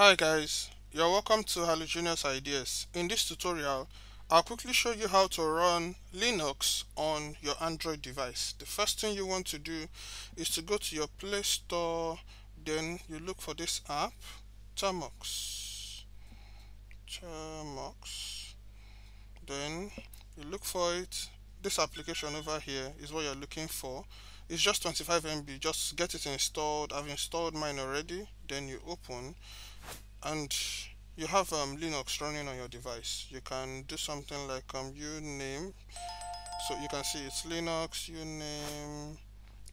Hi guys, you're welcome to Halogenius Ideas. In this tutorial, I'll quickly show you how to run Linux on your Android device. The first thing you want to do is to go to your Play Store, then you look for this app, Termux. Termux. Then you look for it. This application over here is what you're looking for. It's just 25 MB. Just get it installed. I've installed mine already. Then you open and you have um, Linux running on your device you can do something like um, uname so you can see it's Linux uname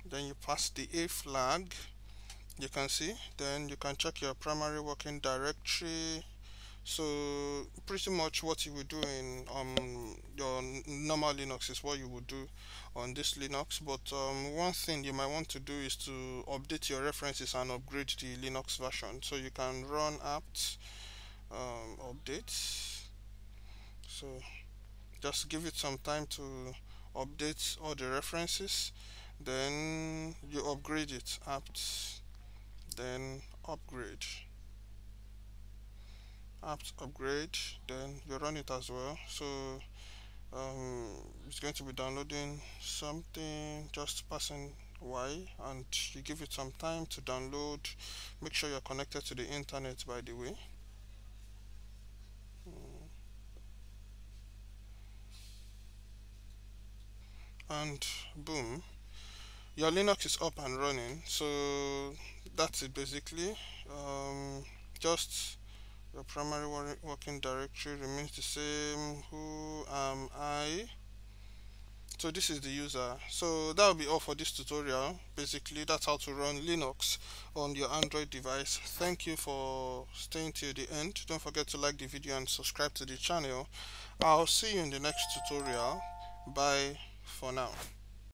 then you pass the A flag you can see then you can check your primary working directory so pretty much what you would do in um, your normal Linux is what you would do on this Linux but um, one thing you might want to do is to update your references and upgrade the Linux version. So you can run apt um, updates. So just give it some time to update all the references. Then you upgrade it apt then upgrade apt upgrade then you run it as well. So um, it's going to be downloading something just passing y and you give it some time to download. Make sure you're connected to the internet by the way. And boom. Your linux is up and running so that's it basically. Um, just your primary working directory remains the same. Who am i? So this is the user. So that will be all for this tutorial. Basically that's how to run linux on your android device. Thank you for staying till the end. Don't forget to like the video and subscribe to the channel. I'll see you in the next tutorial. Bye for now